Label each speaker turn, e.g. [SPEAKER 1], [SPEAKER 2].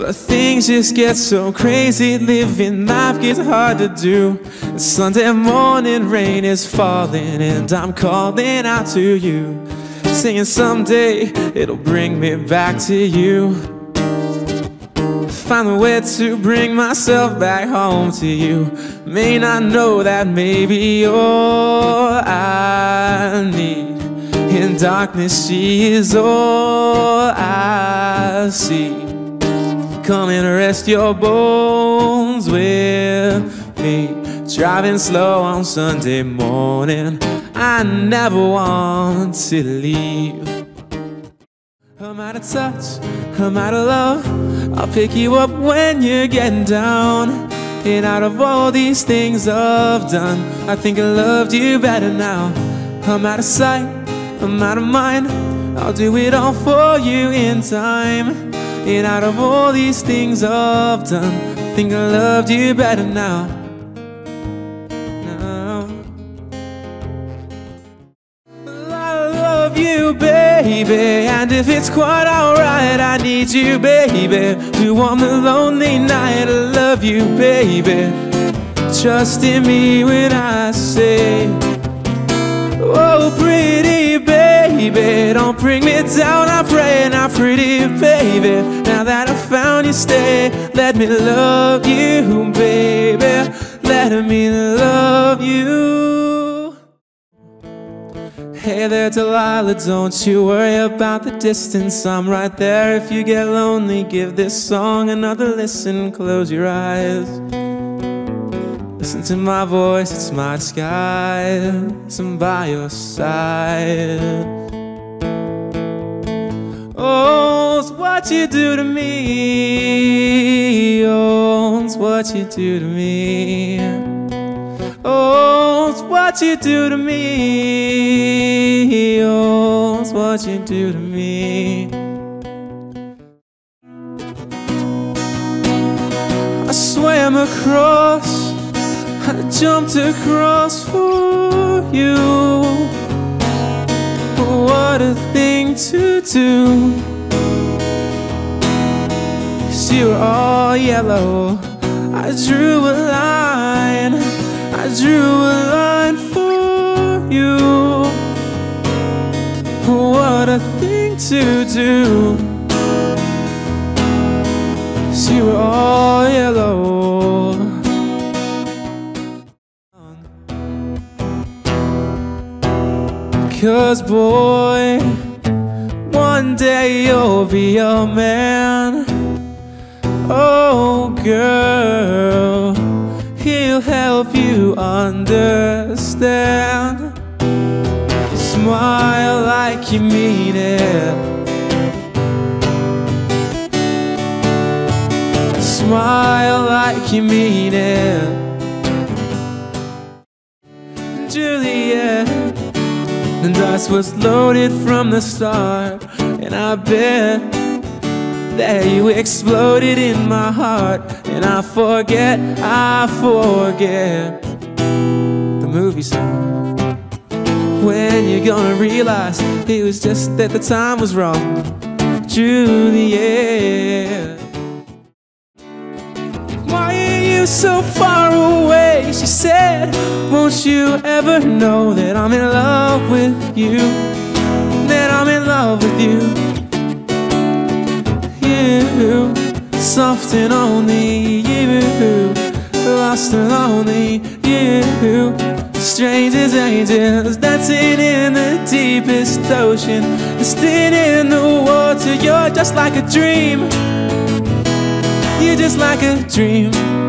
[SPEAKER 1] But things just get so crazy, living life gets hard to do. Sunday morning rain is falling, and I'm calling out to you, saying someday it'll bring me back to you. Find a way to bring myself back home to you. May not know that maybe all I need. In darkness, she is all I see. Come and rest your bones with me. Driving slow on Sunday morning. I never want to leave. I'm out of touch, I'm out of love. I'll pick you up when you're getting down. And out of all these things I've done, I think I loved you better now. I'm out of sight, I'm out of mind. I'll do it all for you in time. And out of all these things I've done, I think I loved you better now. now. I love you, baby. And if it's quite alright, I need you, baby. To warm the lonely night, I love you, baby. Trust in me when I say, Oh, pretty baby, don't bring me down. I pray, now, pretty baby. Now that I found you, stay. Let me love you, baby. Let me love you. Hey there, Delilah, don't you worry about the distance. I'm right there. If you get lonely, give this song another listen. Close your eyes. Listen to my voice, it's my disguise. I'm by your side. Oh, it's what you do to me. Oh, it's what you do to me. Oh, it's what you do to me. Oh, it's what you do to me. I swam across, I jumped across for you. What a to do. Cause you were all yellow. I drew a line, I drew a line for you. What a thing to do. Cause you were all yellow. Cause boy, one day you'll be a man. Oh, girl, he'll help you understand. Smile like you mean it. Smile like you mean it. Juliet. And dust was loaded from the start And I bet that you exploded in my heart And I forget, I forget The movie song When you're gonna realize It was just that the time was wrong Juliet why are you so far away? She said, Won't you ever know that I'm in love with you? That I'm in love with you. You, soft and only you, lost and lonely you. Strange as angels dancing in the deepest ocean, still in the water. You're just like a dream. You're just like a dream